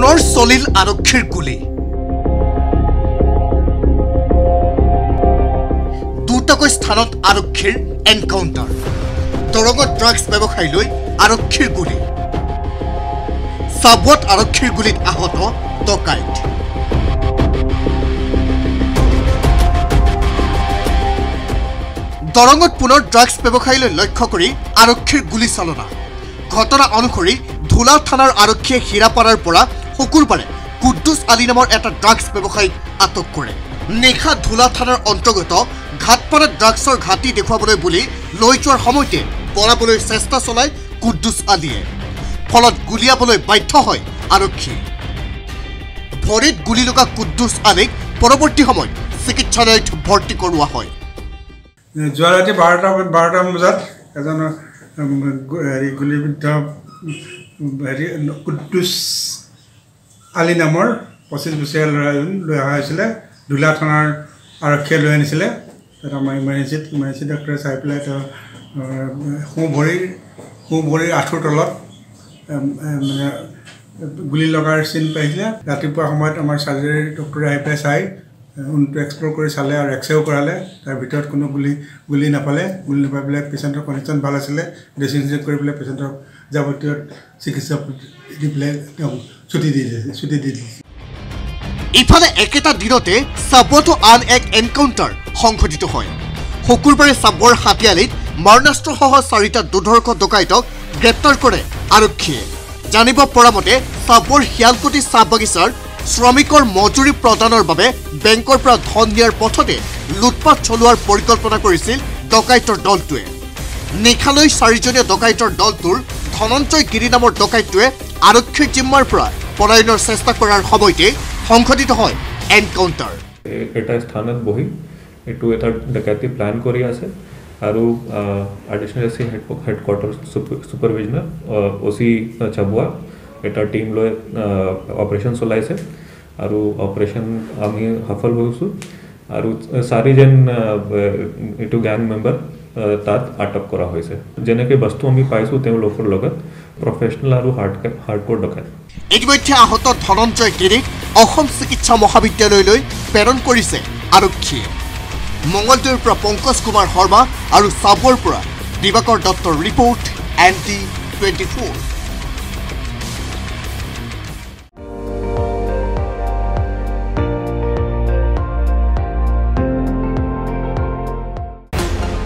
পুনৰ চলিল আৰক্ষীৰ গুলী। দুটাকৈ স্থানত আৰক্ষীৰ এনকাউণ্টাৰ দৰঙত ড্ৰাগছ ব্যৱসায়ীলৈ আৰক্ষীৰ গুলী। চাবুৱাত আৰক্ষীৰ গুলীত আহত ডকাইত দৰঙত পুনৰ ড্ৰাগছ ব্যৱসায়ীলৈ লক্ষ্য কৰি আৰক্ষীৰ গুলীচালনা ঘটনা অনুসৰি ধুলা থানাৰ আৰক্ষীয়ে হীৰাপাৰাৰ পৰা শুকুৰবাৰে কুদ্দুছ আলী নামৰ এটা ড্ৰাগছ ব্যৱসায়ীক আটক কৰে। নিশা ধুলা থানাৰ অন্তৰ্গত ঘাটপাৰাত ড্ৰাগছৰ ঘাটি দেখুৱাবলৈ বুলি লৈ যোৱাৰ সময়তে পলাবলৈ চেষ্টা চলায় কুদ্দুছ আলীয়ে। ফলত গুলীয়াবলৈ বাধ্য হয় আৰক্ষী। ভৰিত গুলী লগা কুদ্দুছ আলীক পৰৱৰ্তী সময়ত চিকিৎসালয়ত ভৰ্তি কৰোৱা হয়। যোৱা ৰাতি বাৰটা বাৰটামান বজাত এজন হেৰি গুলীবিদ্ধ হেৰি কুদ্দুছ আলী নামৰ পঁচিছ বছৰীয়া ল'ৰা এজন লৈ অহা হৈছিলে ধুলা থানাৰ আৰক্ষীয়ে লৈ আনিছিলে। তাত আমাৰ ইমাৰ্জেঞ্চিত ইমাৰ্জেঞ্চি ডক্টৰে চাই পেলাই তেওঁ সোঁ ভৰিৰ সোঁ ভৰিৰ আঁঠুৰ তলত মানে গুলী লগাৰ চিন পাইছিলে। ৰাতিপুৱা সময়ত আমাৰ চাৰ্জাৰী ডক্টৰে আহি পেলাই চাই উনটো এক্সপ্ল'ৰ কৰি চালে আৰু এক্সৰেও কৰালে তাৰ ভিতৰত কোনো গুলি গুলি নাপালে। গুলি নাপাই পেলাই পেচেণ্টৰ কণ্ডিশ্যন ভাল আছিলে ড্ৰেছিং চেছিং কৰি পেলাই পেচেণ্টক যাৱতীয় চিকিৎসা দি পেলাই তেওঁক ছুটি দি দিছে ছুটি দি দিছে। ইফালে একেটা দিনতে চাবুৱাতো আন এক এনকাউণ্টাৰ সংঘটিত হয়। শুকুৰবাৰে চাবুৱাৰ হাতিয়ালিত মাৰণাস্ত্ৰসহ চাৰিটা দুৰ্ধৰ্ষ ডকাইতক গ্ৰেপ্তাৰ কৰে আৰক্ষীয়ে। জানিব পৰা মতে চাবুৱাৰ শিয়ালকুটি চাহ বাগিচাৰ শ্ৰমিকৰ মজুৰি প্ৰদানৰ বাবে বেংকৰ পৰা ধন নিয়াৰ পথতে লুটপাট চলোৱাৰ পৰিকল্পনা কৰিছিল ডকাইতৰ দলটোৱে। নিশালৈ চাৰিজনীয়া ডকাইতৰ দলটোৰ ধনঞ্জয় গিৰি নামৰ ডকাইতটোৱে আৰক্ষীৰ জিম্মাৰ পৰা পলায়নৰ চেষ্টা কৰাৰ সময়তে সংঘটিত হয় এনকাউণ্টাৰ। এটা স্থানত বহি এইটো এটা ডকাইতি প্লান কৰি আছে আৰু additional S C head headquarter supervisor O' C Chabua এটা টীম লৈ অপাৰেশ্যন চলাইছে। আৰু অপাৰেশ্যন আমি সফল হৈছোঁ। আৰু আহ, এইটো গেং মেম্বাৰ তাত আটক কৰা হৈছে। যেনেকৈ বস্তু আমি পাইছোঁ তেওঁলোকৰ লগত প্ৰফেচনেল আৰু হাৰ্ড ডকাইত ইতিমধ্যে আহত ধনঞ্জয় গিৰিক অসম চিকিৎসা মহাবিদ্যালয়লৈ প্ৰেৰণ কৰিছে আৰক্ষীয়ে। মঙলদৈৰ পৰা পংকজ কুমাৰ শৰ্মা আৰু চাবুৱাৰ পৰা দিবাকৰ দত্তৰ report N T twenty four.